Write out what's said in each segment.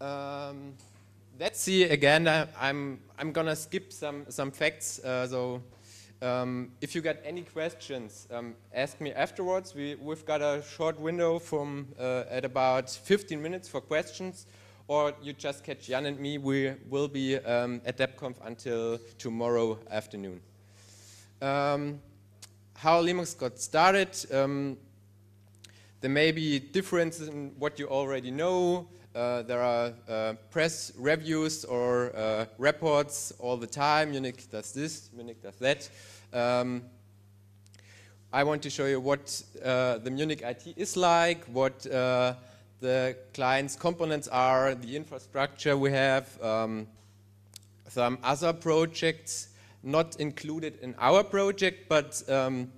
Um, let's see again. I, I'm I'm gonna skip some some facts. Uh, so um, if you got any questions, um, ask me afterwards. We we've got a short window from uh, at about 15 minutes for questions, or you just catch Jan and me. We will be at DebConf until tomorrow afternoon. How LiMux got started. There may be differences in what you already know. Uh, there are uh, press reviews or uh, reports all the time. Munich does this, Munich does that. Um, I want to show you what uh, the Munich IT is like, what uh, the client's components are, the infrastructure we have, um, some other projects not included in our project, but um,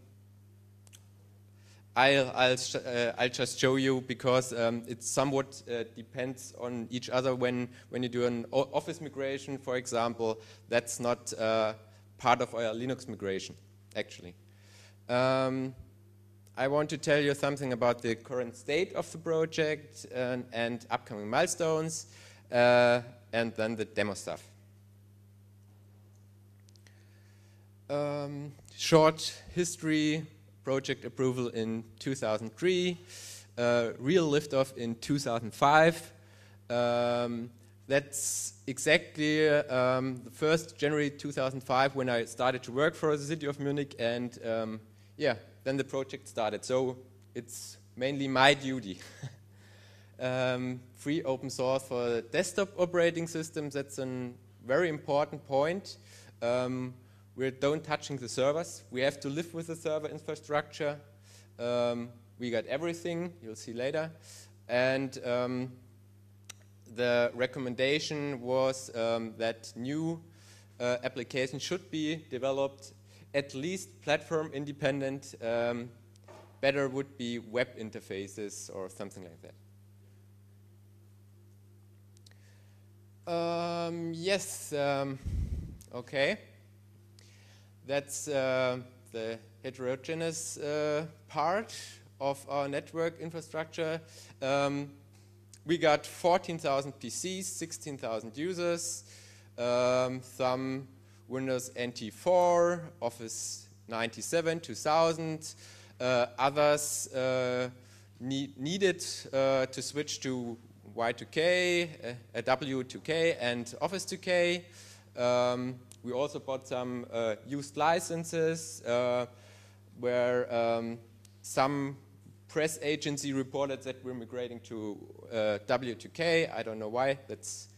I'll, I'll, uh, I'll, just show you because um, it somewhat uh, depends on each other. When, when you do an office migration, for example, that's not uh, part of our Linux migration, actually. Um, I want to tell you something about the current state of the project and, and upcoming milestones, uh, and then the demo stuff. Um, short history project approval in 2003, uh, real liftoff in 2005. Um, that's exactly um, the 1st January 2005 when I started to work for the city of Munich and um, yeah, then the project started. So it's mainly my duty. Um, free open source for desktop operating systems, that's a very important point. Um, we don't touching the servers. We have to live with the server infrastructure. Um, we got everything, you'll see later. And um, the recommendation was um, that new uh, applications should be developed at least platform independent. Um, better would be web interfaces or something like that. Um, yes, um, okay. That's uh, the heterogeneous uh, part of our network infrastructure. Um, we got 14,000 PCs, 16,000 users, um, some Windows NT 4, Office 97, 2000. Uh, others uh, need, needed uh, to switch to Y2K, uh, W2K, and Office 2K. Um, we also bought some uh, used licenses uh, where um, some press agency reported that we're migrating to uh, W2K. I don't know why. That's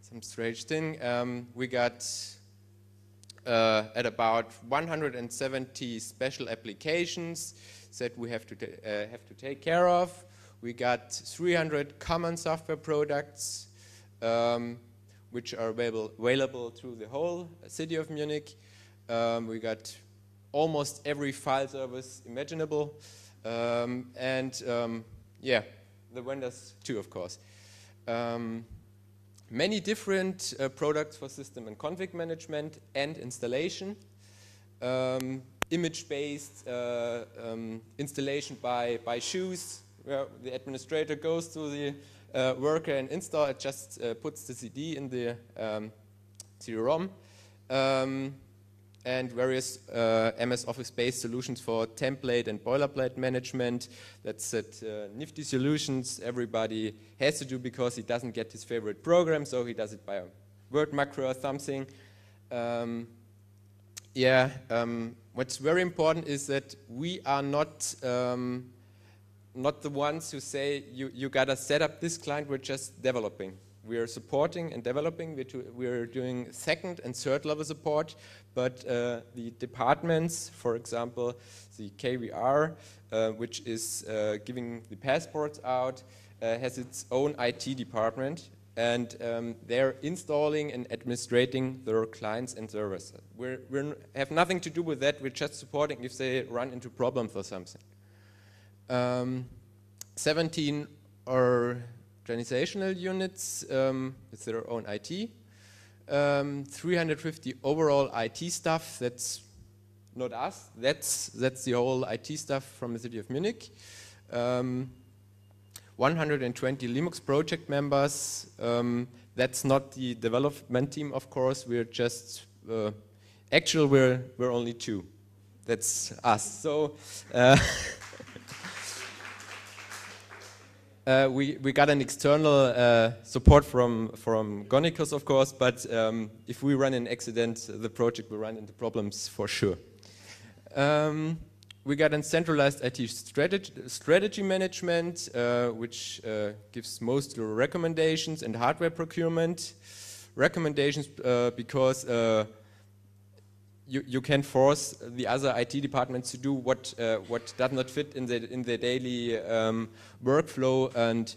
some strange thing. Um, we got uh, at about 170 special applications that we have to uh, have to take care of. We got 300 common software products. Um, which are available, available through the whole city of Munich. Um, we got almost every file service imaginable. Um, and um, yeah, the vendors too, of course. Um, many different uh, products for system and config management and installation. Um, image-based uh, um, installation by, by shoes, where the administrator goes to the uh, worker and install, it just uh, puts the CD in the um, CD-ROM. Um, and various uh, MS Office-based solutions for template and boilerplate management. That's that uh, nifty solutions everybody has to do because he doesn't get his favorite program, so he does it by a word macro or something. Um, yeah, um, what's very important is that we are not um, not the ones who say you, you got to set up this client, we're just developing. We are supporting and developing. We're, we're doing second and third level support, but uh, the departments, for example, the KVR, uh, which is uh, giving the passports out, uh, has its own IT department, and um, they're installing and administrating their clients and servers. We have nothing to do with that. We're just supporting if they run into problems or something. Um, 17 organizational units um, with their own IT. Um, 350 overall IT staff. That's not us. That's that's the whole IT staff from the city of Munich. Um, 120 Linux project members. Um, that's not the development team, of course. We're just uh, actually we're we're only two. That's us. So. Uh, Uh, we, we got an external uh, support from, from Gonicus, of course, but um, if we run an accident, the project will run into problems for sure. Um, we got a centralized IT strategy, strategy management, uh, which uh, gives mostly recommendations and hardware procurement. Recommendations uh, because uh, you, you can force the other IT departments to do what uh, what does not fit in the in the daily um, workflow, and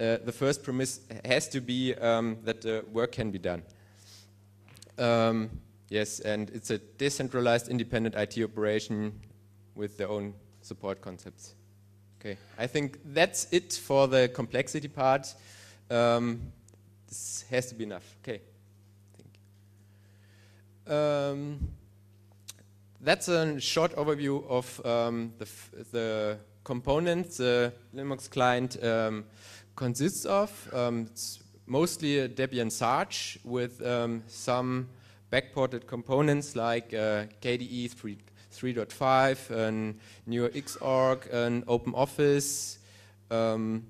uh, the first premise has to be um, that the work can be done. Um, yes, and it's a decentralized, independent IT operation with their own support concepts. Okay, I think that's it for the complexity part. Um, this has to be enough. Okay, thank you. Um, that's a short overview of um, the, the, components the Linux client um, consists of. Um, it's mostly a Debian Sarge with um, some backported components like uh, KDE 3.5, and Newer Xorg, and OpenOffice, um,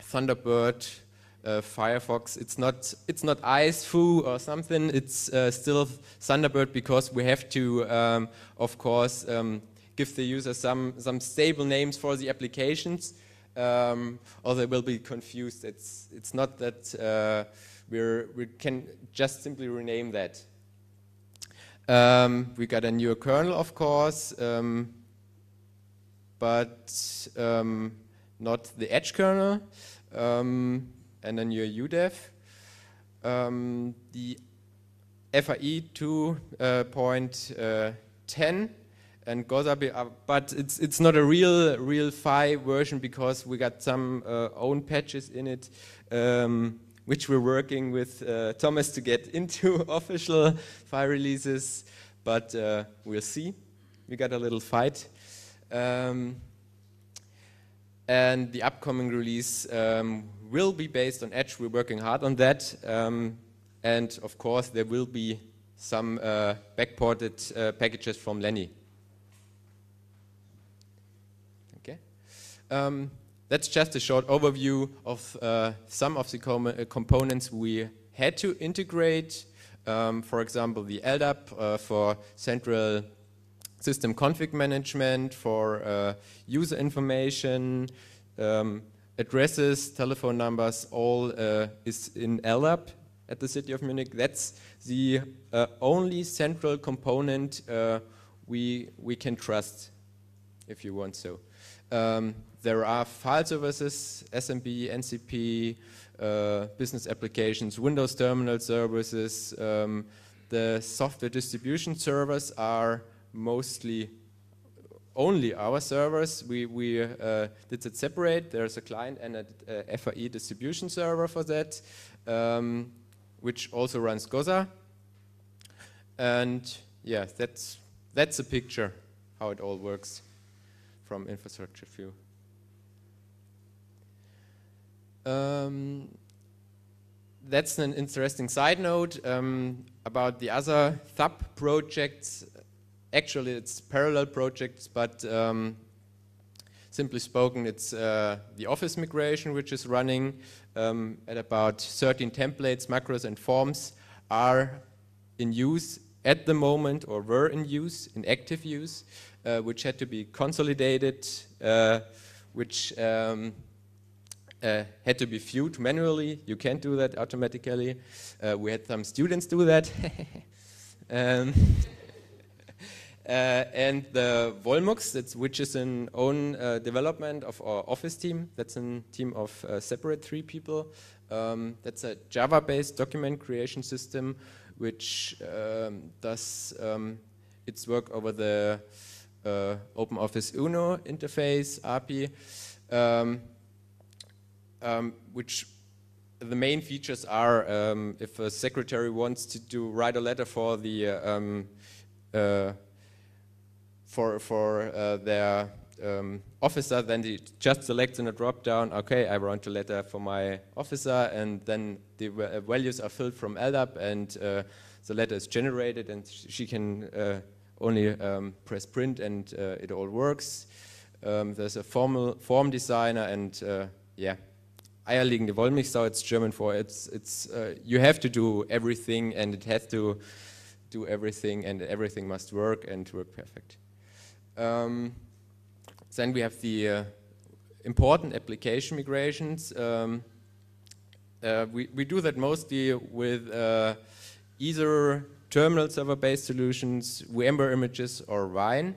Thunderbird, uh, Firefox. It's not it's not IceFu or something. It's uh, still Thunderbird because we have to, um, of course, um, give the user some some stable names for the applications, um, or they will be confused. It's it's not that uh, we we can just simply rename that. Um, we got a newer kernel, of course, um, but um, not the Etch kernel. Um, and then your UDEV. Um, the FAI 2.10 uh, and Gozabe, uh, but it's it's not a real real FAI version because we got some uh, own patches in it, um, which we're working with uh, Thomas to get into official FAI releases. But uh, we'll see. We got a little fight. Um, and the upcoming release um, will be based on Etch. We're working hard on that. Um, and of course, there will be some uh, backported uh, packages from Lenny. Okay. Um, that's just a short overview of uh, some of the com uh, components we had to integrate. Um, for example, the LDAP uh, for central system config management, for uh, user information, um, addresses, telephone numbers, all uh, is in LDAP at the City of Munich. That's the uh, only central component uh, we, we can trust, if you want so. Um, there are file services, SMB, NCP, uh, business applications, Windows terminal services. Um, the software distribution servers are mostly only our servers. We, we uh, did it separate. There's a client and a, a FAI distribution server for that, um, which also runs GOsa. And yeah, that's, that's a picture how it all works from infrastructure view. Um, that's an interesting side note um, about the other THUP projects actually it's parallel projects, but um, simply spoken, it's uh, the Office migration which is running um, at about 13 templates, macros, and forms are in use at the moment or were in use, in active use, uh, which had to be consolidated, uh, which um, uh, had to be viewed manually. You can't do that automatically. Uh, we had some students do that. um, and the WollMux, which is an own uh, development of our office team. That's a team of uh, separate three people. Um, that's a Java-based document creation system, which um, does um, its work over the uh, OpenOffice Uno interface API, um, um, which the main features are um, if a secretary wants to do write a letter for the uh, for for uh, their um, officer, then he just selects in a drop down, okay, I want a letter for my officer, and then the uh, values are filled from LDAP, and uh, the letter is generated, and she can uh, only um, press print, and uh, it all works. Um, there's a formal form designer, and uh, yeah, eierlegende Wollmilchsau, it's German for it's, it's uh, you have to do everything, and it has to do everything, and everything must work and work perfect. Um, then we have the uh, important application migrations. Um, uh, we, we do that mostly with uh, either terminal server-based solutions, VMware images, or Wine.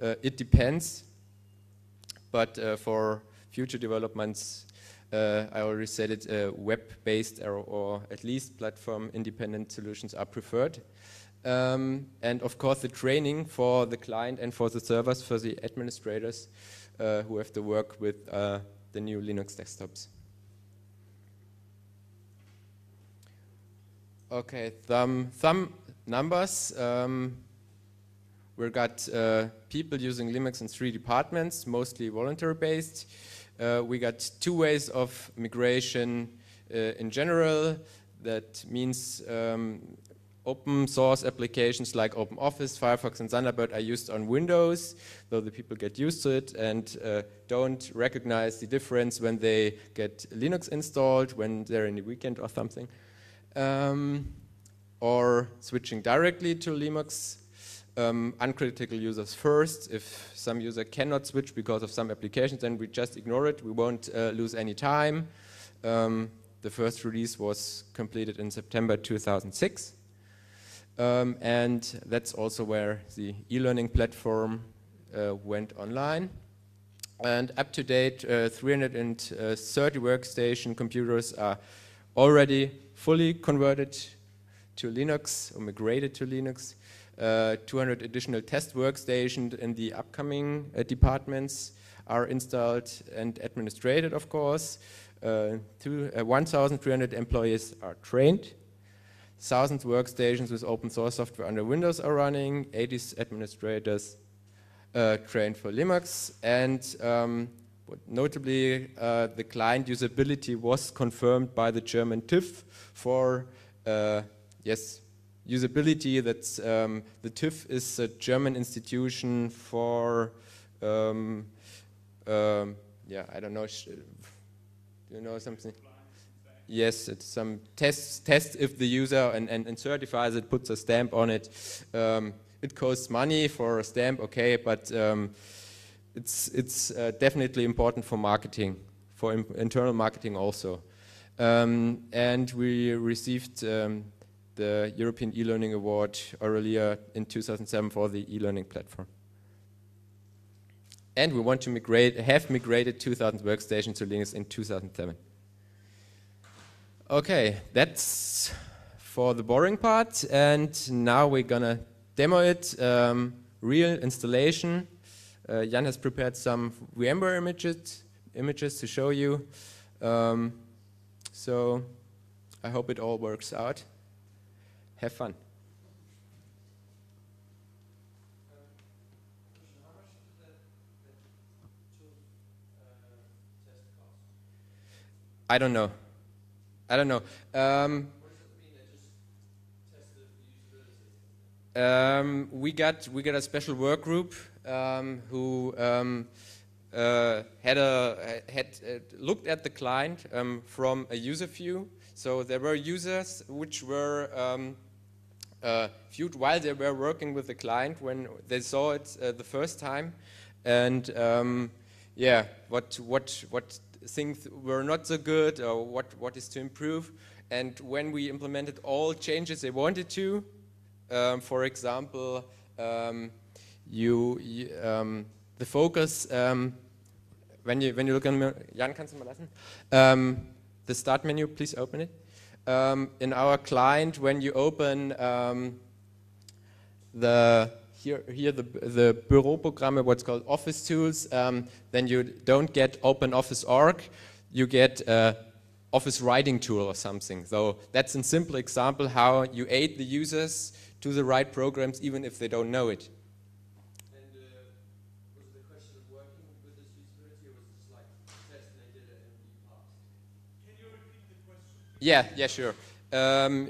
Uh, it depends, but uh, for future developments, uh, I already said it, web-based or, or, at least platform-independent solutions are preferred. Um, and of course, the training for the client and for the servers, for the administrators uh, who have to work with uh, the new Linux desktops. Okay, some, some numbers. Um, we've got uh, people using Linux in three departments, mostly voluntary based. Uh, we got two ways of migration uh, in general. That means um, open source applications like OpenOffice, Firefox, and Thunderbird are used on Windows, though the people get used to it and uh, don't recognize the difference when they get Linux installed, when they're in the weekend or something. Um, or switching directly to Linux. Um, uncritical users first. If some user cannot switch because of some applications, then we just ignore it. We won't uh, lose any time. Um, the first release was completed in September 2006. Um, and that's also where the e-learning platform uh, went online. And up to date, uh, 330 workstation computers are already fully converted to Linux or migrated to Linux. Uh, 200 additional test workstations in the upcoming uh, departments are installed and administrated, of course. Uh, uh 1,300 employees are trained 1,000 workstations with open source software under Windows are running, 80 administrators uh, trained for Linux, and um, notably uh, the client usability was confirmed by the German TÜV for, uh, yes, usability. That's um, the TÜV is a German institution for, um, um yeah, I don't know, do you know something? Yes, it's some tests test if the user and, and, and certifies it, puts a stamp on it. Um, it costs money for a stamp, okay, but um, it's it's uh, definitely important for marketing, for internal marketing also. Um, and we received um, the European e-learning award earlier in 2007 for the e-learning platform. And we want to migrate, have migrated 2,000 workstations to Linux in 2007. Okay, that's for the boring part, and now we're gonna demo it, um, real installation. Uh, Jan has prepared some VMware images, images to show you. Um, so I hope it all works out. Have fun. I don't know. I don't know. Um, um, we got we got a special work group um, who um, uh, had a had uh, looked at the client um, from a user view. So there were users which were um, uh, viewed while they were working with the client when they saw it uh, the first time, and yeah, what what what things were not so good or what, what is to improve. And when we implemented all changes they wanted to, um, for example, um, you, you um, the focus, um, when you when you look on Jan, kannst du mal lassen? Um, the start menu, please open it. In our client, when you open the here, here the, the bureau programme, what's called office tools, um, then you don't get open office org, you get uh, office writing tool or something. So that's a simple example how you aid the users to the right programs even if they don't know it. Yeah, yeah, sure. Um,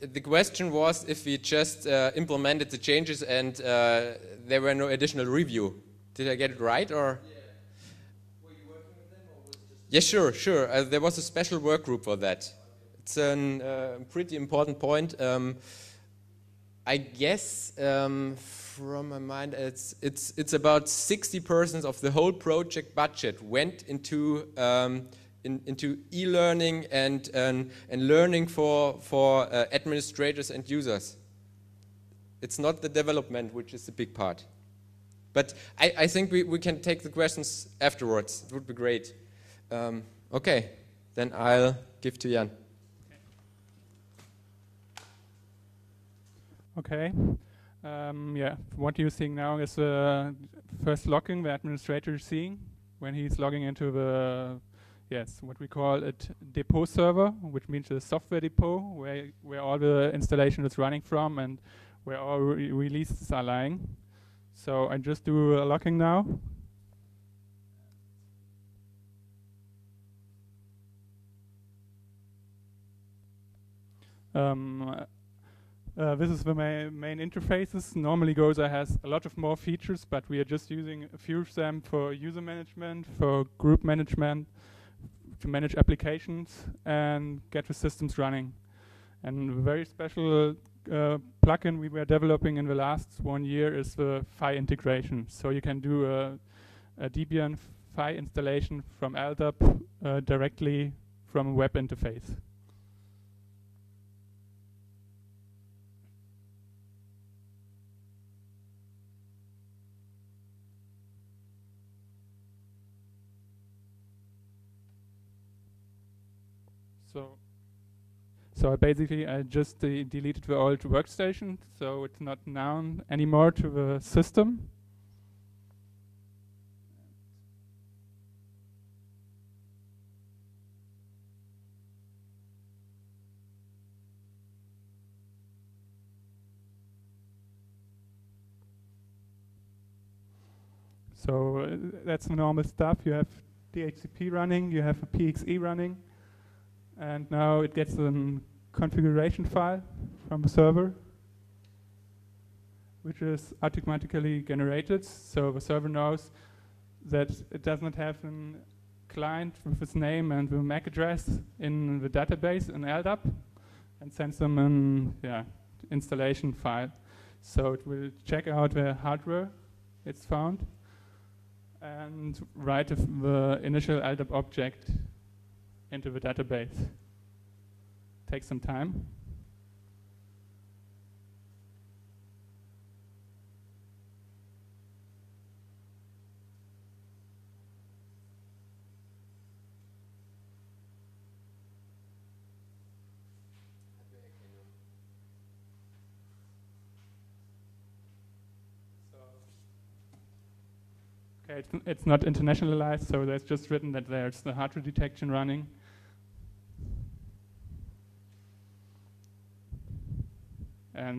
the question was if we just uh, implemented the changes and uh, there were no additional review. Did I get it right or? Yeah. Were you working with them or was it just? Yeah, sure, sure. Uh, there was a special work group for that. It's a uh, pretty important point. Um, I guess um, from my mind, it's it's it's about 60 percent of the whole project budget went into um, in, into e-learning and, and, and learning for, for uh, administrators and users. It's not the development which is the big part. But I, I think we, we can take the questions afterwards. It would be great. Um, okay, then I'll give to Jan. Okay. Um, yeah, what do you're seeing now is the uh, first logging the administrator is seeing when he's logging into the yes, what we call a depot server, which means a software depot where where all the installation is running from and where all re releases are lying. So I just do a logging now. Um, uh, this is the ma main interfaces. Normally GOsa has a lot of more features, but we are just using a few of them for user management, for group management, to manage applications and get the systems running. And a very special uh, plugin we were developing in the last one year is the FAI integration. So you can do a, a Debian FAI installation from LDAP uh, directly from a web interface. So basically I just deleted the old workstation, so it's not known anymore to the system. So uh, that's normal stuff. You have DHCP running, you have a PXE running, and now it gets a configuration file from the server, which is automatically generated. So the server knows that it does not have a client with its name and the MAC address in the database in LDAP and sends them an yeah, installation file. So it will check out the hardware it's found and write the initial LDAP object into the database. Take some time. Okay, it's, it's not internationalized, so there's just written that there's the hardware detection running.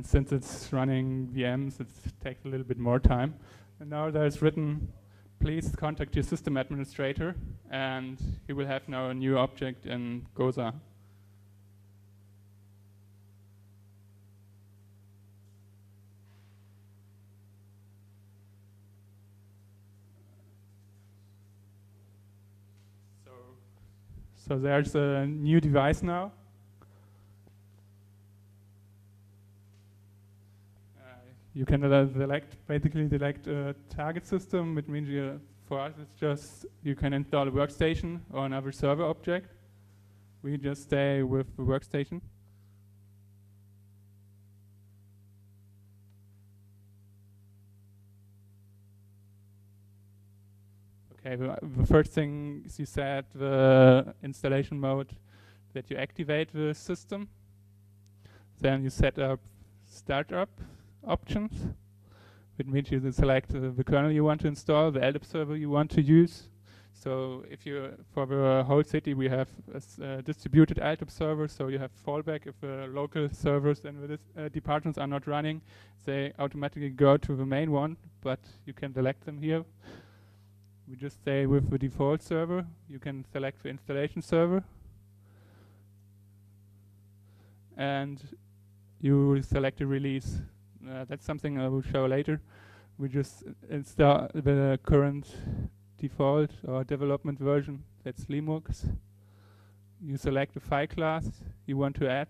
And since it's running VMs, it takes a little bit more time. And now there's written, please contact your system administrator, and he will have now a new object in GOsa. So, so there's a new device now. You can select basically select a target system, which means you, for us it's just you can install a workstation or another server object. We just stay with the workstation. Okay, the, the first thing is you set the installation mode that you activate the system. Then you set up startup options, which means you select uh, the kernel you want to install, the LDAP server you want to use. So if you, for the whole city, we have a distributed LDAP server, so you have fallback if the local servers and the uh, departments are not running, they automatically go to the main one, but you can select them here. We just stay with the default server. You can select the installation server. and you select a release. Uh, that's something I will show later. We just install the current default or development version. That's Linux. You select the FAI class you want to add.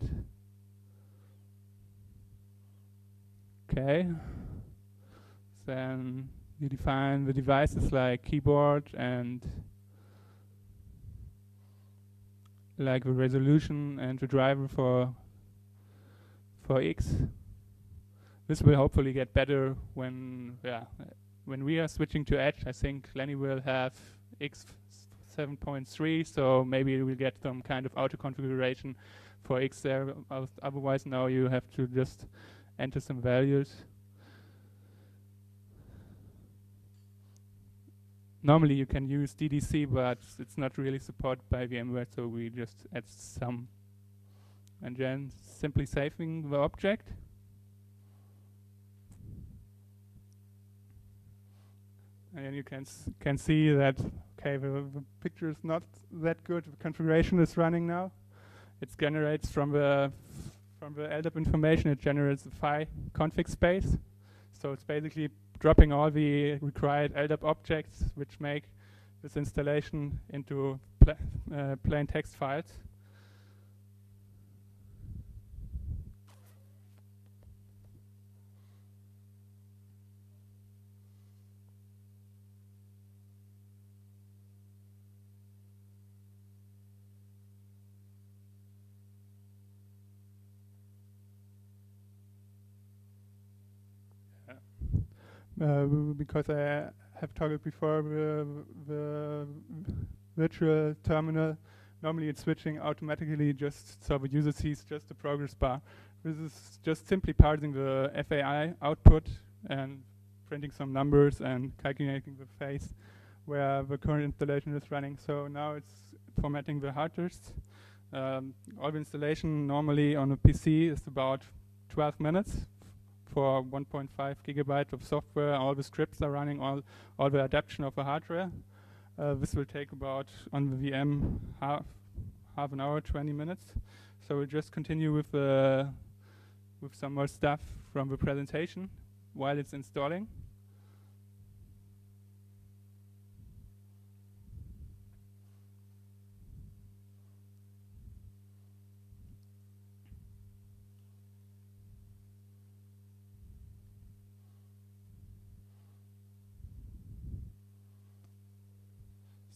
Okay. Then you define the devices like keyboard and like the resolution and the driver for for X. This will hopefully get better when yeah when we are switching to Etch. I think Lenny will have X 7.3, so maybe we'll get some kind of auto configuration for X there. Otherwise, now you have to just enter some values. Normally you can use DDC, but it's not really supported by VMware, so we just add some. And then simply saving the object. And you can can see that okay, the, the picture is not that good. The configuration is running now. It generates from the from the LDAP information. It generates the FAI config space. So it's basically dropping all the required LDAP objects, which make this installation into pla uh, plain text files. Uh, because I have talked before the, the virtual terminal. Normally it's switching automatically just so the user sees just the progress bar. This is just simply parsing the FAI output and printing some numbers and calculating the phase where the current installation is running. So now it's formatting the hard disks. Um, all the installation normally on a PC is about 12 minutes for 1.5 gigabyte of software. All the scripts are running, all, all the adaptation of the hardware. Uh, this will take about, on the VM, half, half an hour, 20 minutes. So we'll just continue with, uh, with some more stuff from the presentation while it's installing.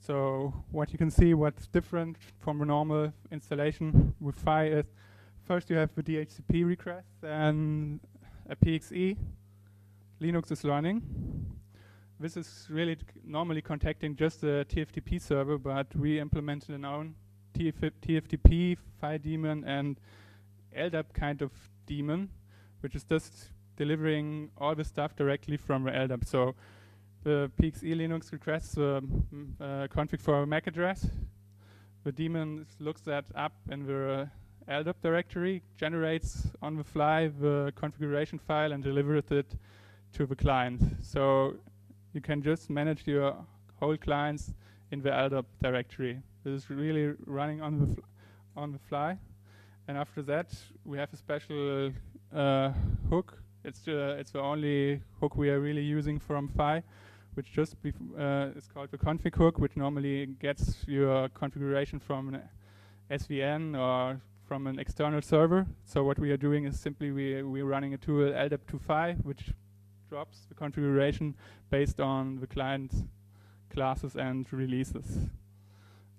So what you can see, what's different from a normal installation with FAI is first you have the DHCP request and a PXE. Linux is running. This is really normally contacting just the TFTP server, but we implemented an own TF TFTP, FAI daemon, and LDAP kind of daemon, which is just delivering all the stuff directly from the LDAP. So the PXE Linux requests a uh, config for a MAC address. The daemon looks that up in the LDAP directory, generates on the fly the configuration file and delivers it to the client. So you can just manage your whole clients in the LDAP directory. This is really running on the on the fly. And after that, we have a special uh, hook. It's uh, it's the only hook we are really using from FAI which just uh, is called the config hook, which normally gets your configuration from an SVN or from an external server. So what we are doing is simply we we're running a tool LDAP2FAI, which drops the configuration based on the client classes and releases.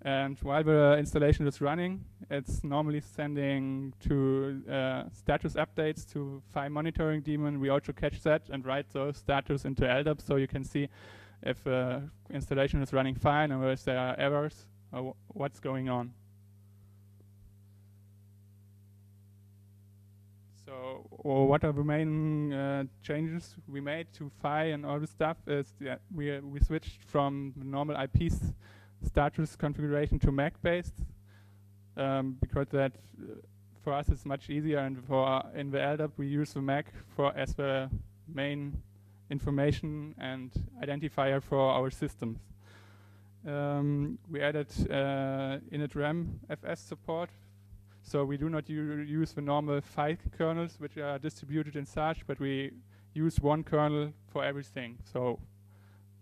And while the installation is running, it's normally sending to uh, status updates to FAI monitoring daemon. We also catch that and write those status into LDAP so you can see if uh, installation is running fine or if there are errors or what's going on. So what are the main uh, changes we made to FAI and all this stuff is yeah, we, we switched from normal IPs status configuration to Mac based um, because that uh, for us is much easier and for in the LDAP we use the Mac for as the main information and identifier for our systems. Um, we added uh, init RAM FS support So we do not use the normal FAI kernels which are distributed in Sarge, but we use one kernel for everything. So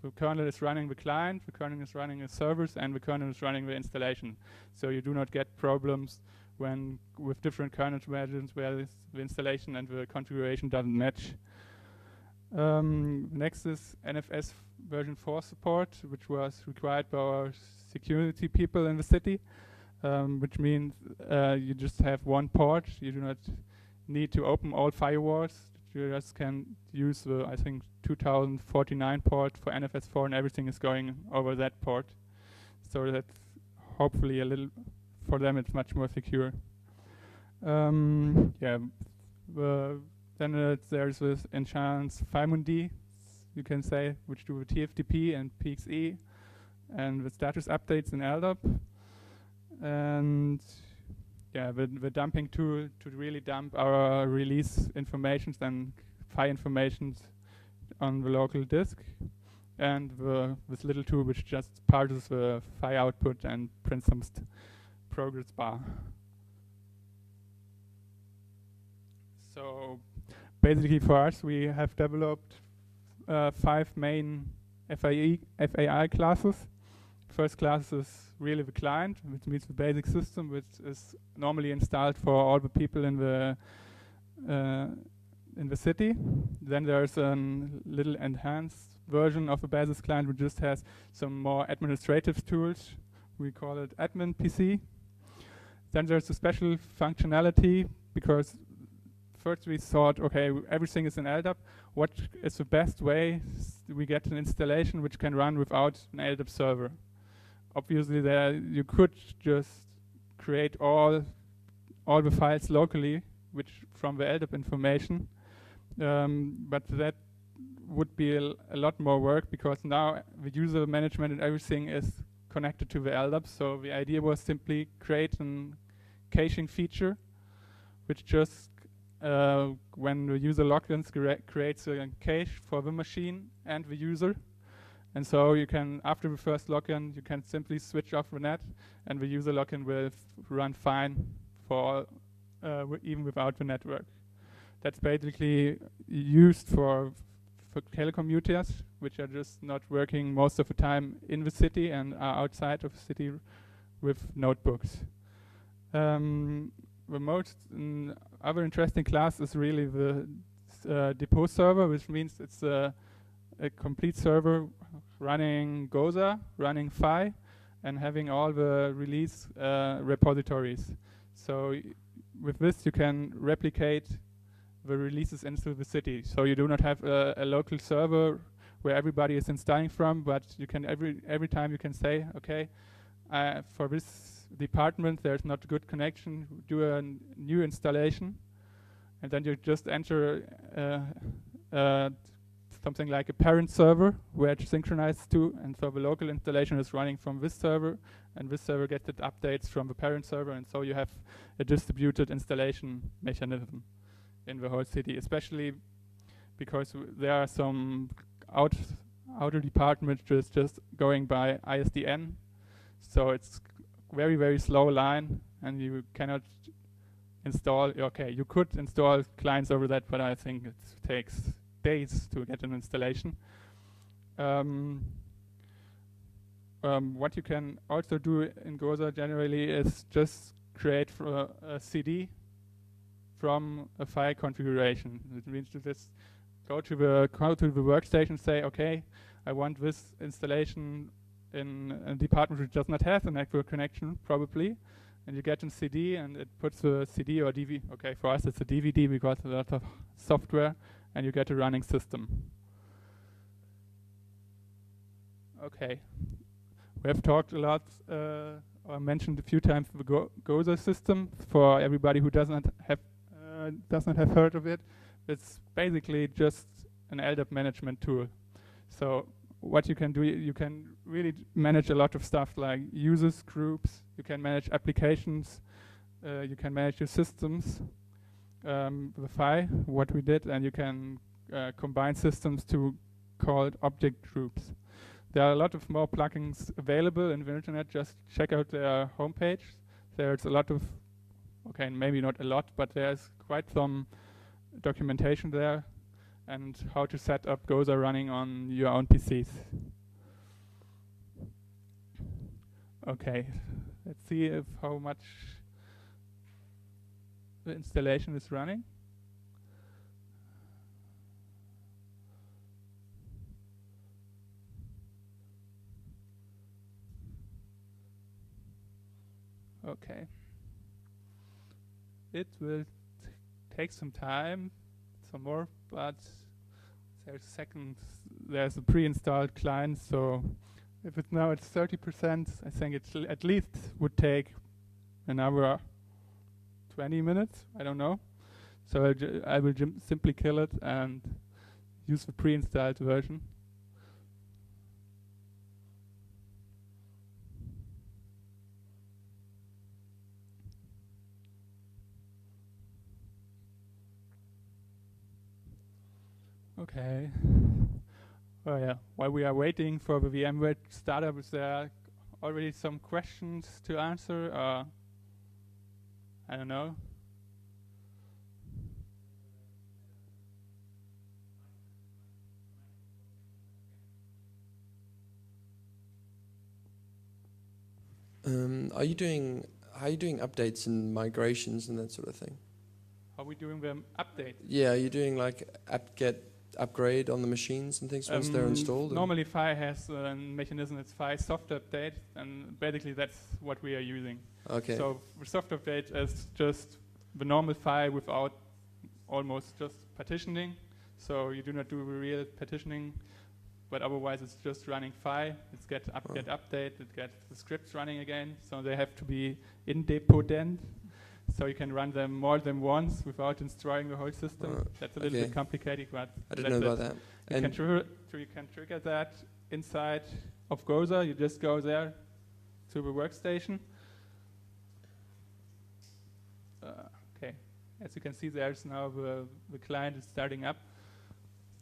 the kernel is running the client, the kernel is running the servers, and the kernel is running the installation. So you do not get problems when with different kernel versions where the installation and the configuration doesn't match. Um, next is NFS version 4 support, which was required by our security people in the city, um, which means uh, you just have one port. You do not need to open all firewalls. You just can use the, I think, 2049 port for NFS 4 and everything is going over that port. So that's hopefully a little, for them it's much more secure. Um, yeah, then uh, there's this enchant FileMundi, you can say, which do the TFTP and PXE, and the status updates in LDAP. And yeah, the, the dumping tool to really dump our release informations and file informations on the local disk. And the, this little tool which just parses the FAI output and prints some progress bar. So basically for us, we have developed uh, five main FAE, FAI classes. First class is really the client, which means the basic system, which is normally installed for all the people in the uh, in the city. Then there's a little enhanced version of the basis client, which just has some more administrative tools. We call it admin PC. Then there's a special functionality because first we thought, okay, everything is in LDAP. What is the best way we get an installation which can run without an LDAP server? Obviously, there you could just create all all the files locally, which from the LDAP information, um, but that would be a, lot more work because now the user management and everything is connected to the LDAP. So the idea was simply create a caching feature, which just uh, when the user logins creates a cache for the machine and the user. And so you can, after the first login, you can simply switch off the net and the user login will run fine for uh, even without the network. That's basically used for for telecommuters, which are just not working most of the time in the city and are outside of the city with notebooks. Um, the most other interesting class is really the uh, depot server, which means it's a, a, complete server running GOsa, running FAI, and having all the release uh, repositories. So with this, you can replicate the releases into the city. So you do not have a, a local server where everybody is installing from, but you can every every time you can say, okay, uh, for this department, there's not a good connection, do a new installation, and then you just enter uh, uh, something like a parent server where it's synchronized to, and so the local installation is running from this server, and this server gets its updates from the parent server, and so you have a distributed installation mechanism in the whole city, especially because there are some out outer departments just just going by ISDN, so it's very, very slow line and you cannot install, okay, you could install clients over that, but I think it takes days to get an installation. Um, um, what you can also do in GOsa generally is just create a, a CD from a FAI configuration. It means to just go to the go to the workstation, say, okay, I want this installation in a department which does not have a network connection, probably, and you get a CD and it puts a CD or DVD. Okay, for us it's a DVD because a lot of software, and you get a running system. Okay, we have talked a lot uh, or mentioned a few times the Go GOsa system. For everybody who doesn't have uh, does not have heard of it, it's basically just an LDAP management tool. So what you can do, you can really manage a lot of stuff like users, groups, you can manage applications, uh, you can manage your systems um, with FAI, what we did, and you can uh, combine systems to call object groups. There are a lot of more plugins available in the internet, just check out their homepage. There's a lot of Okay, maybe not a lot, but there's quite some documentation there and how to set up GOsa running on your own PCs. Okay, let's see if how much the installation is running. Okay. It will take some time, some more, but there's second, there's a pre-installed client, so if it's now at 30%, I think it at least would take an hour, 20 minutes, I don't know. So I will simply kill it and use the pre-installed version. Okay. Oh yeah. While we are waiting for the VMware startup, is there already some questions to answer? Uh, I don't know. Um, are you doing? How are you doing updates and migrations and that sort of thing? Are we doing the update? Yeah, are you doing like apt-get upgrade on the machines and things once um, they're installed? Normally, FAI has a mechanism. It's FAI soft update, and basically that's what we are using. Okay. So soft update is just the normal FAI without almost just partitioning. So you do not do real partitioning, but otherwise it's just running FAI. It's get up, oh. get update. It gets the scripts running again. So they have to be idempotent so you can run them more than once without destroying the whole system. Uh, That's a little okay. bit complicated, but I didn't know about that. You can, you can, trigger that inside of GOsa. You just go there to the workstation. Uh, okay, as you can see, there's now the, the client is starting up.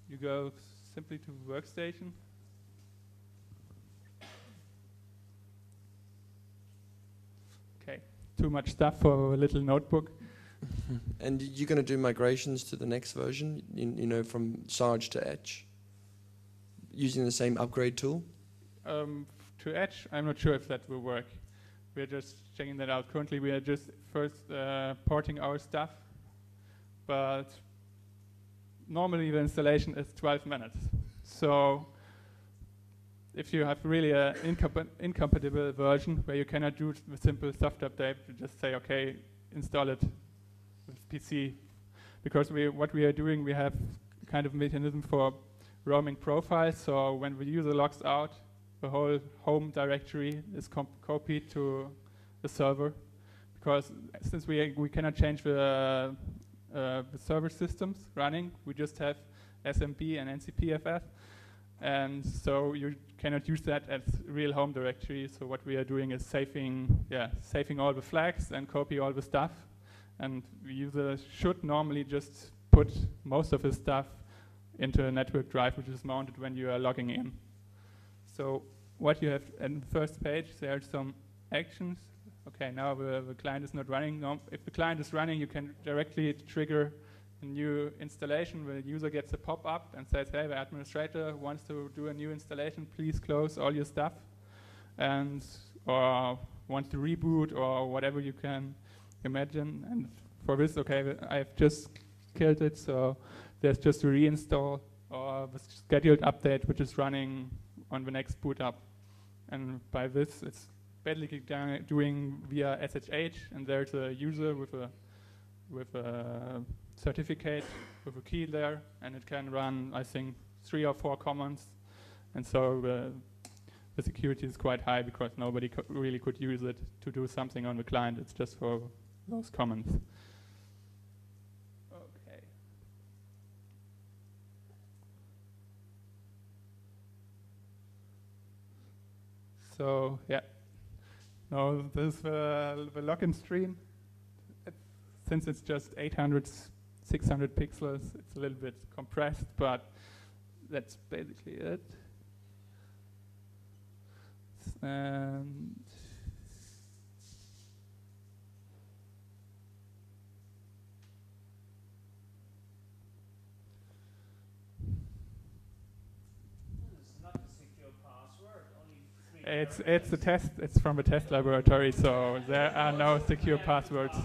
You go simply to the workstation. Too much stuff for a little notebook. and you're going to do migrations to the next version, you, you, know, from Sarge to Etch, using the same upgrade tool? Um, to Etch, I'm not sure if that will work. We're just checking that out. Currently, we are just first uh, porting our stuff, but normally the installation is 12 minutes. So if you have really an incompa incompatible version where you cannot do the simple soft update, you just say, okay, install it with PC. Because we, what we are doing, we have kind of mechanism for roaming profiles. So when the user logs out, the whole home directory is copied to the server. Because since we, we cannot change the, uh, the server systems running, we just have SMB and NCPFS. And so you cannot use that as real home directory. So what we are doing is saving, yeah, saving all the flags and copy all the stuff. And the user should normally just put most of his stuff into a network drive, which is mounted when you are logging in. So what you have in the first page, there are some actions. Okay, now the, the client is not running. No, if the client is running, you can directly trigger a new installation, the user gets a pop-up and says, hey, the administrator wants to do a new installation, please close all your stuff, and or wants to reboot or whatever you can imagine. And for this, okay, I've just killed it, so there's just a reinstall or the scheduled update, which is running on the next boot up. And by this, it's basically doing via SSH, and there's a user with a with a certificate with a key there, and it can run, I think, three or four commands. And so the, the security is quite high because nobody co really could use it to do something on the client. It's just for those commands. Okay. So yeah, now this is uh, the login screen. since it's just 800 600 pixels. It's a little bit compressed, but that's basically it. And It's it's a test. It's from a test laboratory, so there are no secure passwords.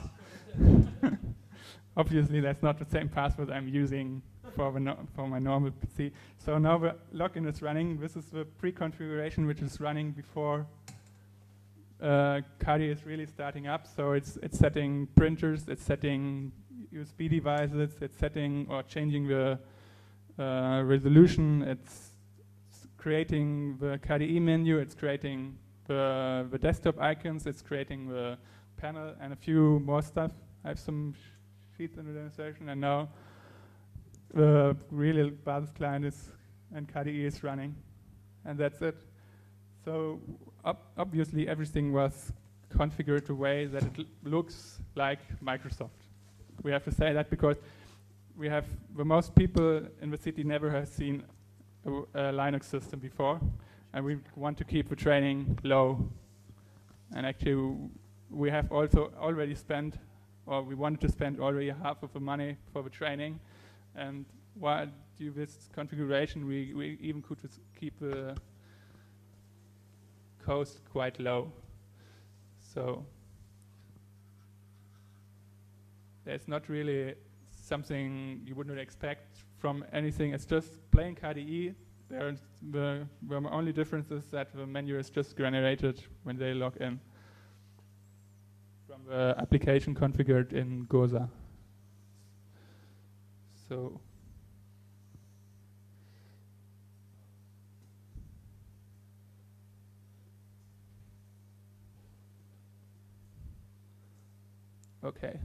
Obviously, that's not the same password I'm using for no for my normal PC. So now the login is running. This is the pre-configuration which is running before uh, is really starting up. So it's it's setting printers, it's setting USB devices, it's setting or changing the uh, resolution. It's creating the KDE menu. It's creating the the desktop icons. It's creating the panel and a few more stuff. I have some sheets demonstration, and now the really basis client is and KDE is running, and that's it. So ob obviously everything was configured a way that it looks like Microsoft. We have to say that because we have the most people in the city never have seen a, a Linux system before, and we want to keep the training low. And actually, we have also already spent, or we wanted to spend already half of the money for the training, and while do this configuration, we, we even could keep the cost quite low. So there's not really something you would not expect from anything. It's just plain KDE. There's the, the only difference is that the menu is just generated when they log in the application configured in GOsa. So Okay.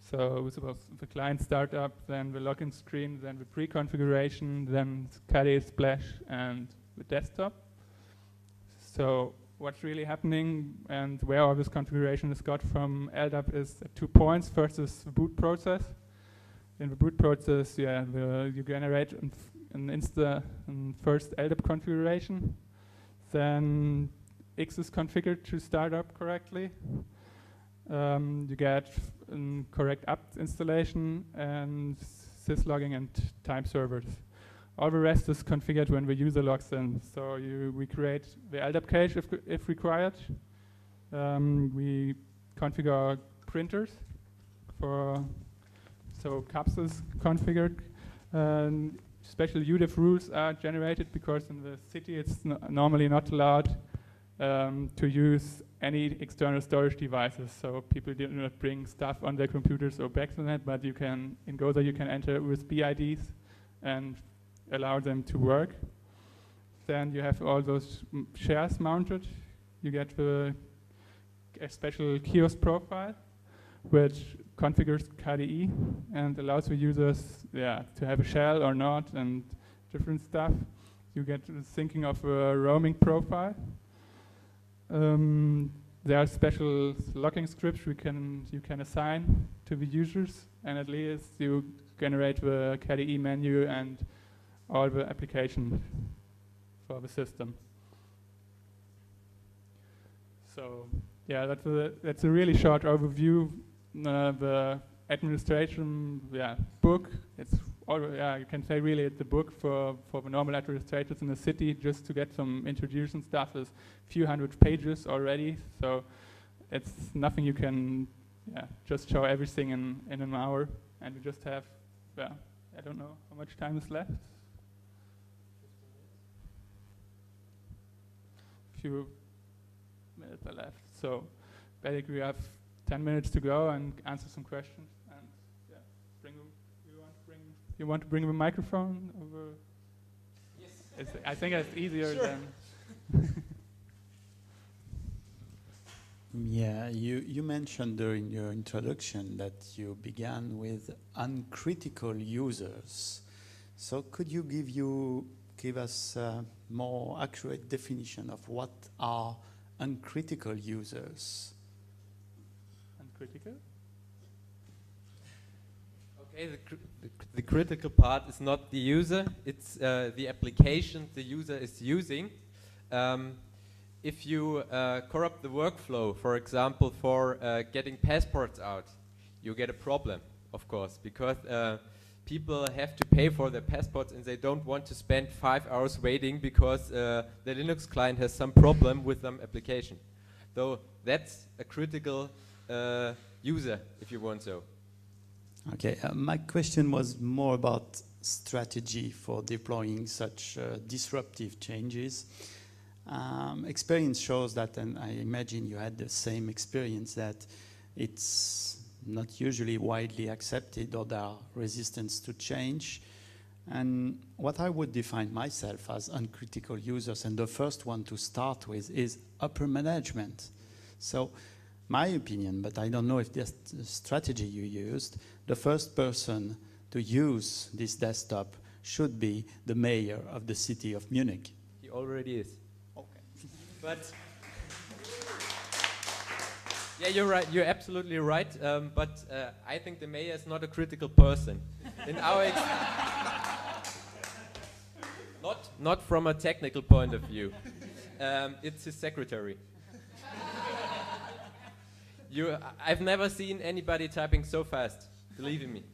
So we suppose the client startup, then the login screen, then the pre-configuration, then KDE Splash, and the desktop. So what's really happening and where all this configuration is got from LDAP is at two points. First is the boot process. In the boot process, yeah, the, you generate an, an insta an first LDAP configuration. Then X is configured to start up correctly um, you get correct apt installation and syslogging and time servers. All the rest is configured when the user logs in. So you, we create the LDAP cache if, if required. Um, we configure printers for so CUPS is configured. Um, special udev rules are generated because in the city it's normally not allowed um, to use any external storage devices. So people do not bring stuff on their computers or back to that, but you can, in GOsa, you can enter USB IDs and allow them to work. Then you have all those shares mounted. You get the a special kiosk profile, which configures KDE and allows the users yeah, to have a shell or not and different stuff. You get thinking of a roaming profile, um, there are special locking scripts we can you can assign to the users, and at least you generate the KDE menu and all the application for the system. So yeah, that's a that's a really short overview. Uh, the administration yeah book it's or yeah, you can say really it's a book for, for the normal administrators in the city just to get some introduction stuff is a few hundred pages already. So it's nothing you can yeah, just show everything in, in an hour. And we just have, yeah, I don't know how much time is left. Few minutes are left. So basically we have 10 minutes to go and answer some questions. And yeah, bring, you want to bring the microphone over? Yes. It's, I think it's easier sure. than. yeah, you, you mentioned during your introduction that you began with uncritical users. So could you give you give us a more accurate definition of what are uncritical users? Uncritical? Okay, the, cr the, the, critical part is not the user, it's uh, the application the user is using. Um, if you uh, corrupt the workflow, for example, for uh, getting passports out, you get a problem, of course, because uh, people have to pay for their passports and they don't want to spend five hours waiting because uh, the Linux client has some problem with some application. So that's a critical uh, user, if you want so. Okay, uh, my question was more about strategy for deploying such uh, disruptive changes. Um, experience shows that, and I imagine you had the same experience, that it's not usually widely accepted or there are resistance to change. And what I would define myself as uncritical users, and the first one to start with, is upper management. So, my opinion, but I don't know if that's the strategy you used, the first person to use this desktop should be the mayor of the city of Munich. He already is. Okay. but yeah, you're right. You're absolutely right. Um, but uh, I think the mayor is not a critical person. In our not not from a technical point of view. Um, it's his secretary. you, I've never seen anybody typing so fast. Believe in me.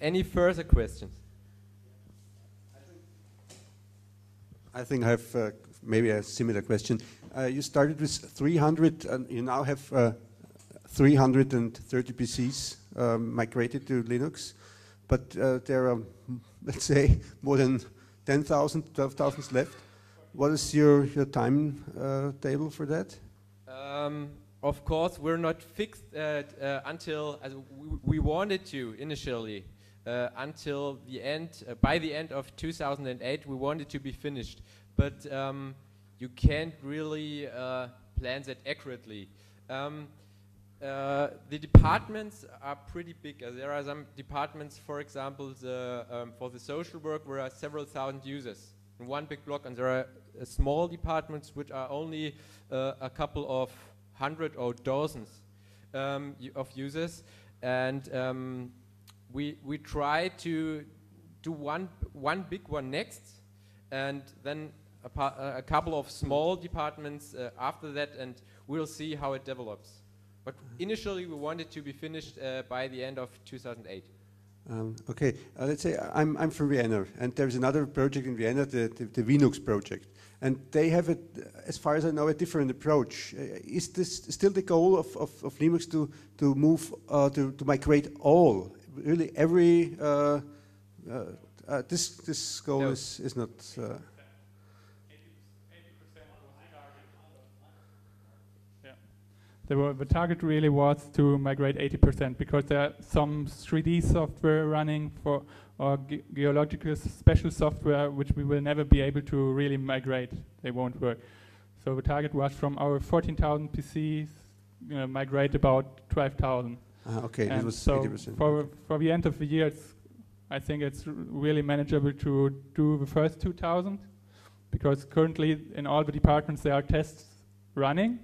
Any further questions? I think I have uh, maybe a similar question. Uh, you started with 300, and you now have uh, 330 PCs um, migrated to Linux, but uh, there are, let's say, more than 10,000, 12,000 left. What is your, your time table for that? Um, of course, we're not fixed uh, until we, we wanted to initially. Uh, until the end, by the end of 2008, we wanted to be finished. But um, you can't really uh, plan that accurately. Um, uh, the departments are pretty big. Uh, there are some departments, for example, the, um, for the social work, where are several thousand users in one big block, and there are uh, small departments which are only a couple of hundred or dozens um, of users. And um, we we try to do one one big one next, and then a, a couple of small departments uh, after that, and we'll see how it develops. But initially, we wanted to be finished uh, by the end of 2008. Um, okay, uh, let's say I'm, I'm from Vienna, and there's another project in Vienna, the, the, the Linux project. And they have, a, as far as I know, a different approach. Uh, is this still the goal of, of, of Linux to, to move, uh, to, to migrate all really every uh, uh, uh, this this goal no. is is not. The, the, target really was to migrate 80% because there are some 3D software running for or ge geological special software which we will never be able to really migrate. They won't work. So the target was from our 14,000 PCs, you know, migrate about 12,000. Uh, okay, and it was so 80%. For, for the end of the year, I think it's really manageable to do the first 2,000 because currently in all the departments there are tests running.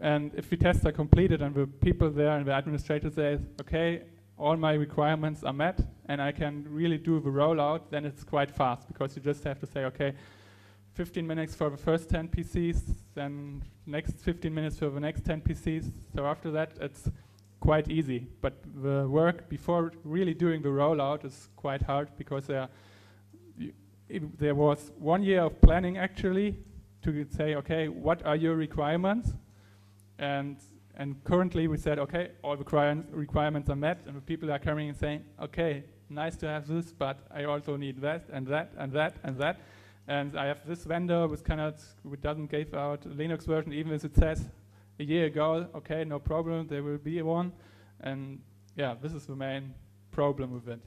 And if the tests are completed and the people there and the administrator say, okay, all my requirements are met and I can really do the rollout, then it's quite fast because you just have to say, okay, 15 minutes for the first 10 PCs, then next 15 minutes for the next 10 PCs. So after that, it's quite easy. But the work before really doing the rollout is quite hard because there, there was one year of planning actually to say, okay, what are your requirements? And and currently we said, okay, all the requirements are met, and the people are coming and saying, okay, nice to have this, but I also need that and that and that and that. And I have this vendor which cannot, which doesn't give out Linux version, even if it says a year ago, okay, no problem, there will be one. And yeah, this is the main problem with it.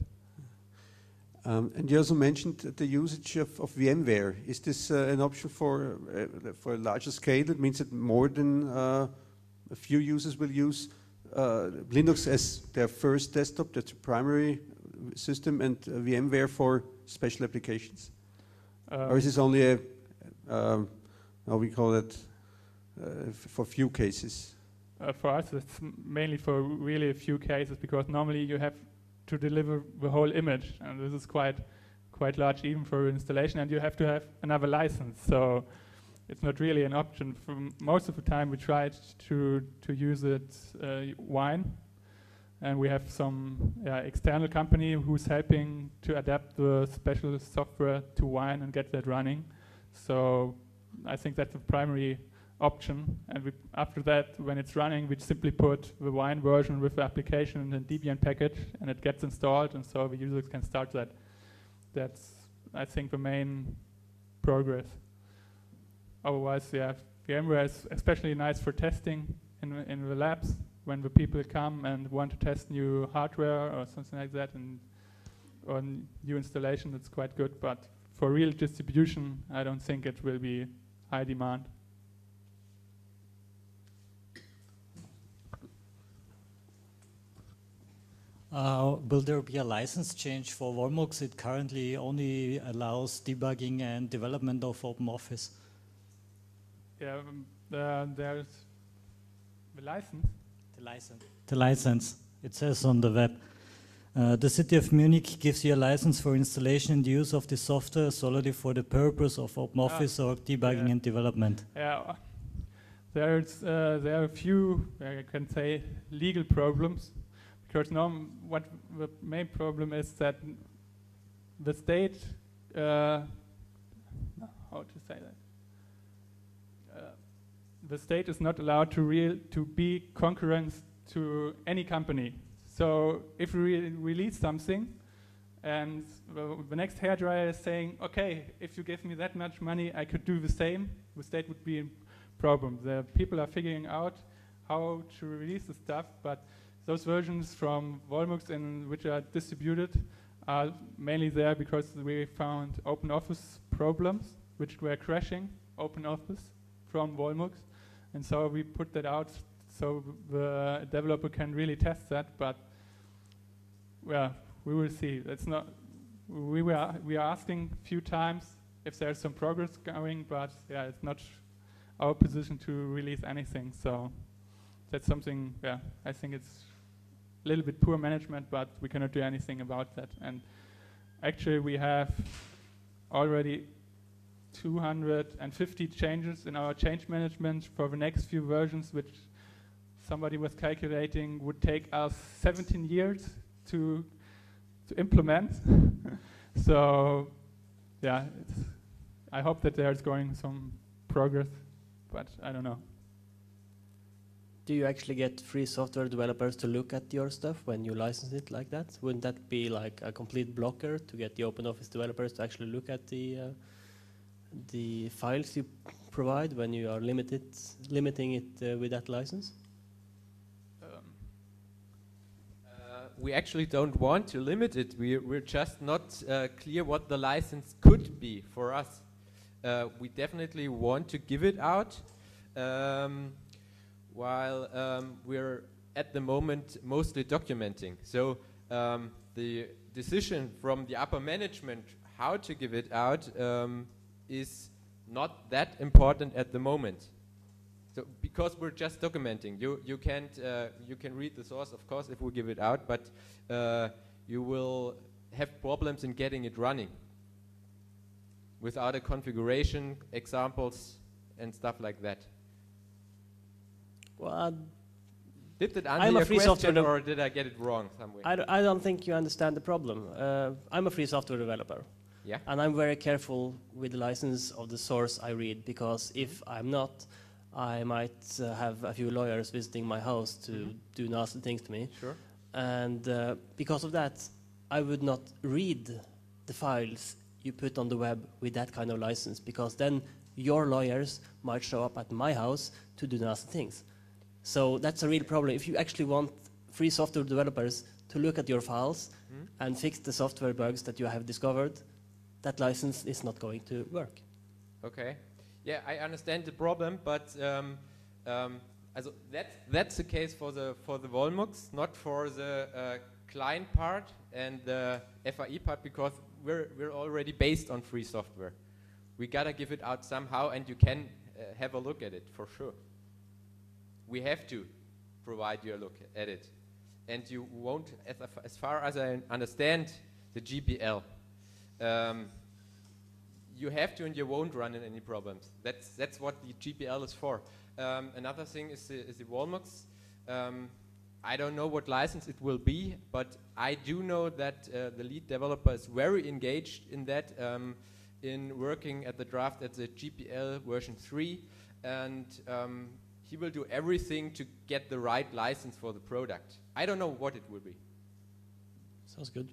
Um, and you also mentioned the usage of, of VMware. Is this uh, an option for uh, for a larger scale? It means that more than uh, a few users will use uh, Linux as their first desktop, that's a primary system, and uh, VMware for special applications. or is this only a um, how we call it uh, for few cases? Uh, for us, it's mainly for really a few cases because normally you have to deliver the whole image, and this is quite quite large even for installation, and you have to have another license. So it's not really an option. Most of the time, we tried to to use it uh, wine, and we have some yeah, external company who's helping to adapt the special software to Wine and get that running. So I think that's the primary option. And we, after that, when it's running, we simply put the Wine version with the application in the Debian package, and it gets installed, and so the users can start that. That's, I think, the main progress. Otherwise, yeah, VMware is especially nice for testing in, in the labs when the people come and want to test new hardware or something like that and on new installation it's quite good but for real distribution I don't think it will be high demand. Uh, will there be a license change for WollMux? It currently only allows debugging and development of OpenOffice. Yeah, um, uh, there's the license. The license. The license. It says on the web. Uh, the city of Munich gives you a license for installation and use of the software solely for the purpose of OpenOffice or debugging yeah. and development. Yeah, there's uh, there are a few I can say legal problems because now what the main problem is that the state uh, how to say that the state is not allowed to real to be concurrent to any company. So if we re release something, and the, the next hairdryer is saying, okay, if you give me that much money, I could do the same, the state would be in problem. The people are figuring out how to release the stuff, but those versions from WollMux in which are distributed are mainly there because we found OpenOffice problems which were crashing OpenOffice from Volmux. And so we put that out so the developer can really test that, but well, we will see. It's not, we were, we are asking a few times if there's some progress going, but yeah, it's not our position to release anything. So that's something, yeah, I think it's little bit poor management, but we cannot do anything about that. And actually we have already 250 changes in our change management for the next few versions, which somebody was calculating would take us 17 years to to implement. so, yeah, I hope that there's going some progress, but I don't know. Do you actually get free software developers to look at your stuff when you license it like that? Wouldn't that be like a complete blocker to get the OpenOffice developers to actually look at the uh, the files you provide when you are limited, limiting it uh, with that license? Um, uh, we actually don't want to limit it. We're, we're just not uh, clear what the license could be for us. Uh, we definitely want to give it out, um, while um, we're at the moment mostly documenting. So um, the decision from the upper management how to give it out um, is not that important at the moment. So because we're just documenting, you you can't uh, you can read the source, of course, if we give it out, but uh, you will have problems in getting it running without a configuration, examples, and stuff like that. Well, did that answer I'm a free software or did I get it wrong somewhere? I d I don't think you understand the problem. Uh, I'm a free software developer. Yeah. And I'm very careful with the license of the source I read because if I'm not, I might uh, have a few lawyers visiting my house to mm -hmm. do nasty things to me. Sure. And uh, because of that, I would not read the files you put on the web with that kind of license because then your lawyers might show up at my house to do nasty things. So that's a real problem. If you actually want free software developers to look at your files mm and fix the software bugs that you have discovered, that license is not going to work. Okay. Yeah, I understand the problem, but um, um, also that's that's the case for the for the WollMux, not for the uh, client part and the FAI part, because we're we're already based on free software. We gotta give it out somehow, and you can uh, have a look at it for sure. We have to provide you a look at it, and you won't, as, as far as I understand the GPL um, you have to and you won't run into any problems. That's, that's what the GPL is for. Um, another thing is the, is the WollMux. Um, I don't know what license it will be, but I do know that uh, the lead developer is very engaged in that, um, in working at the draft at the GPL version 3, and um, he will do everything to get the right license for the product. I don't know what it will be. Sounds good.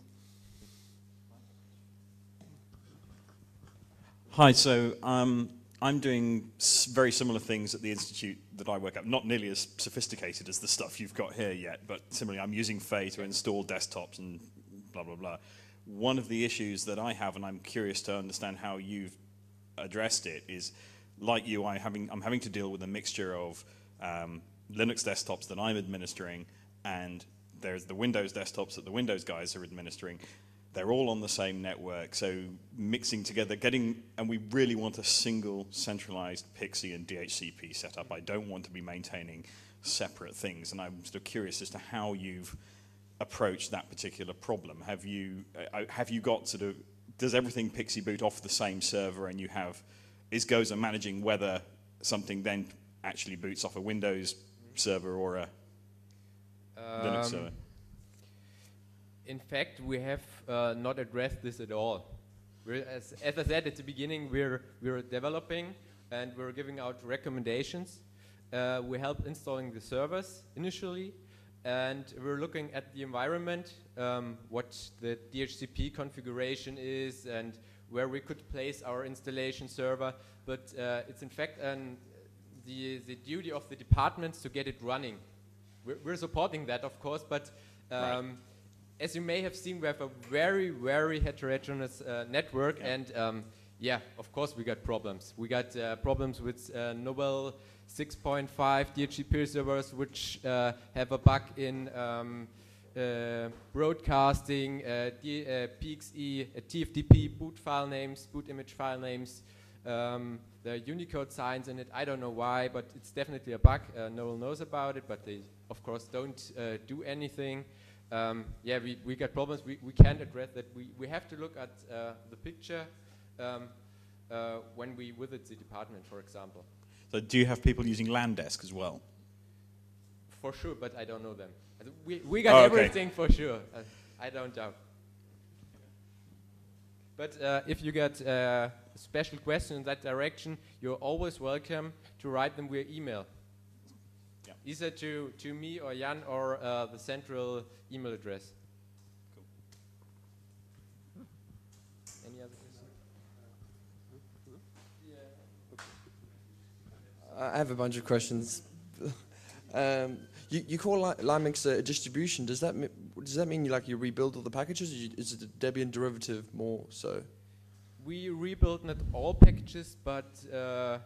Hi, so um, I'm doing s- very similar things at the institute that I work at. Not nearly as sophisticated as the stuff you've got here yet, but similarly, I'm using FAI to install desktops and blah blah blah. One of the issues that I have, and I'm curious to understand how you've addressed it, is like you, I having I'm having to deal with a mixture of um, Linux desktops that I'm administering, and there's the Windows desktops that the Windows guys are administering they're all on the same network. So mixing together, getting, and we really want a single centralized PXE and DHCP setup. I don't want to be maintaining separate things. And I'm sort of curious as to how you've approached that particular problem. Have you, uh, have you got sort of, does everything PXE boot off the same server and you have, is GOsa managing whether something then actually boots off a Windows server or a Linux Um, server? In fact, we have uh, not addressed this at all. We're, as, as I said at the beginning, we're, we're developing and we're giving out recommendations. Uh, we help installing the servers initially, and we're looking at the environment, um, what the DHCP configuration is, and where we could place our installation server. But uh, it's in fact an, the, the duty of the departments to get it running. We're, we're supporting that, of course, but um, as you may have seen, we have a very, very heterogeneous uh, network, and um, yeah, of course, we got problems. We got uh, problems with uh, Novell 6.5 DHCP servers, which uh, have a bug in um, broadcasting uh, D, uh, PXE, uh, TFTP boot file names, boot image file names. Um, there are Unicode signs in it. I don't know why, but it's definitely a bug. Uh, no one knows about it, but they, of course, don't uh, do anything. Um, yeah, we, we got problems. We, we can't address that. We, we have to look at uh, the picture um, uh, when we visit the department, for example. So do you have people using LANDesk as well? For sure, but I don't know them. Uh, We, we got Oh, okay. everything for sure. Uh, I don't doubt. But uh, if you got uh, a special question in that direction, you're always welcome to write them via email. Yeah. Either to, to me or Jan or uh, the central email address. Any other questions? I have a bunch of questions. um, you, you call Li- LiMux a distribution. Does that does that mean you like you rebuild all the packages? Or you, is it a Debian derivative more so? We rebuilt not all packages, but uh,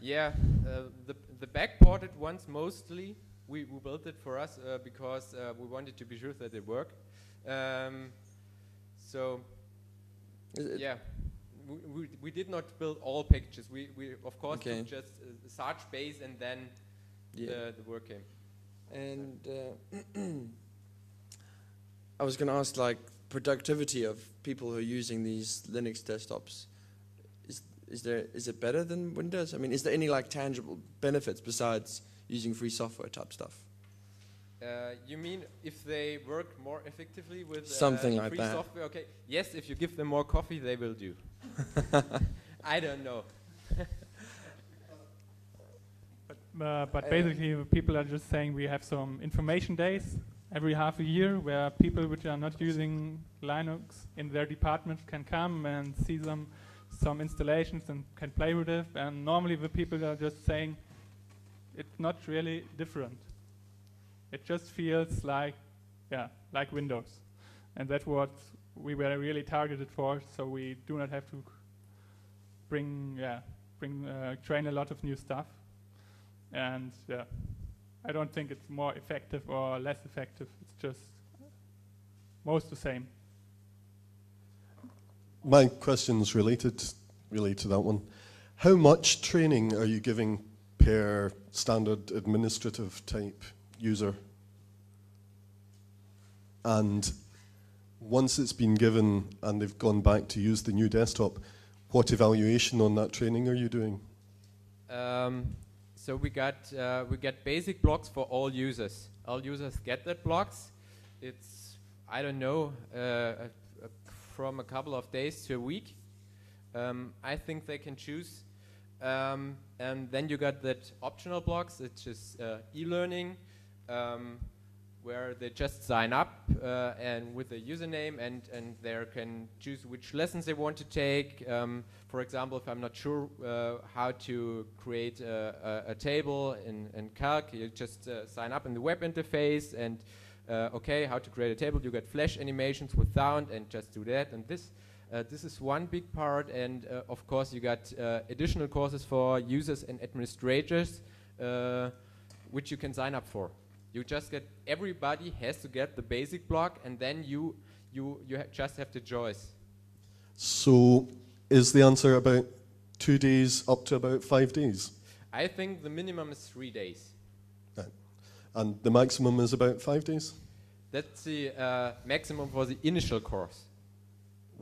yeah, uh, the the backported ones mostly. We, we built it for us uh, because uh, we wanted to be sure that it worked. Um, so it- yeah, we, we, we did not build all packages. We, we of course Okay. just uh, Sarge base and then Yeah. the, the work came. And uh, I was going to ask, like, productivity of people who are using these Linux desktops. Is is there is it better than Windows? I mean, is there any like tangible benefits besides using free software type stuff? Uh, you mean if they work more effectively with uh, Something like free that. software? Okay. Yes, if you give them more coffee, they will do. I don't know. Uh, but Uh, basically, people are just saying we have some information days every half a year where people which are not using Linux in their department can come and see some some installations and can play with it. And normally, the people are just saying it's not really different. It just feels like, yeah, like Windows, and that's what we were really targeted for. So we do not have to bring, yeah, bring uh, train a lot of new stuff and yeah, I don't think it's more effective or less effective. It's just most the same. My question's related really to that one. How much training are you giving per standard administrative type user? And once it's been given and they've gone back to use the new desktop, what evaluation on that training are you doing? Um, so we got uh, we get basic blocks for all users. All users get that blocks. It's I don't know uh, from a couple of days to a week. Um, I think they can choose. Um, and then you got that optional blocks, which is uh, e-learning, um, where they just sign up uh, and with a username and, and they can choose which lessons they want to take. Um, for example, if I'm not sure uh, how to create a, a, a table in, in Calc, you just uh, sign up in the web interface and uh, okay, how to create a table, you get flash animations with sound and just do that and this. Uh, this is one big part, and uh, of course, you got additional courses for users and administrators, which you can sign up for. You just get everybody has to get the basic block, and then you you you ha just have the choice. So, is the answer about two days up to about five days? I think the minimum is three days. Right. And the maximum is about five days? That's the uh, maximum for the initial course.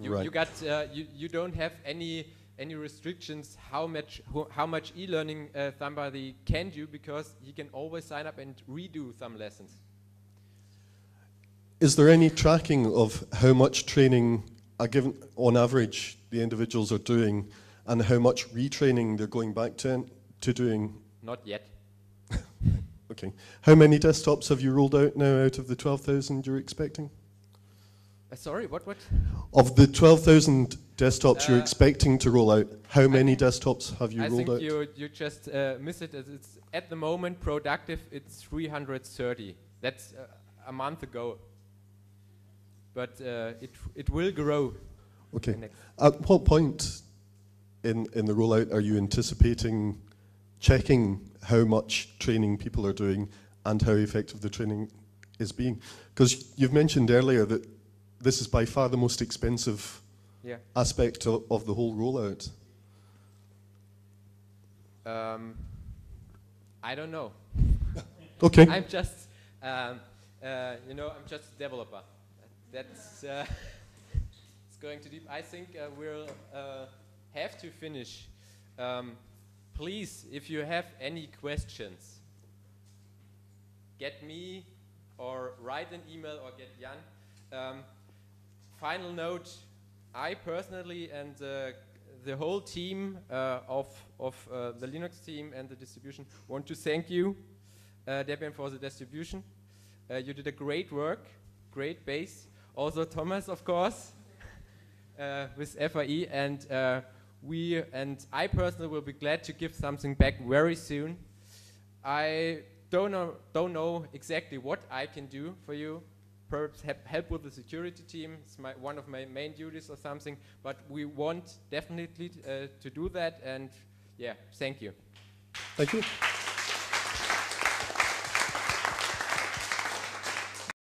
You, right. you got uh, you, you don't have any any restrictions how much how much e-learning uh, somebody can do because he can always sign up and redo some lessons. Is there any tracking of how much training, a given, on average, the individuals are doing, and how much retraining they're going back to to doing? Not yet. okay. How many desktops have you rolled out now out of the 12,000 you're expecting? Uh, sorry, what what? Of the 12,000 desktops you're Uh, expecting to roll out, how many desktops have you I rolled think out? you you just uh, miss it. As it's at the moment productive. It's 330. That's uh, a month ago. But uh, it it will grow. Okay. At what point in, in the rollout are you anticipating checking how much training people are doing and how effective the training is being? Because you've mentioned earlier that this is by far the most expensive Yeah. aspect of, of the whole rollout. Um, I don't know. Okay. I'm just, um, uh, you know, I'm just a developer. That's uh, it's going too deep. I think uh, we'll uh, have to finish. Um, please, if you have any questions, get me or write an email or get Jan. Um, final note: I personally and uh, the whole team uh, of of uh, the LiMux team and the distribution want to thank you, Debian, for the distribution. You did a great work, great base. Also Thomas, of course, with FAI, and we and I personally will be glad to give something back very soon. I don't know don't know exactly what I can do for you. Perhaps help, with the security team. It's my, one of my main duties or something. But we want definitely uh, to do that. And yeah, thank you. Thank you.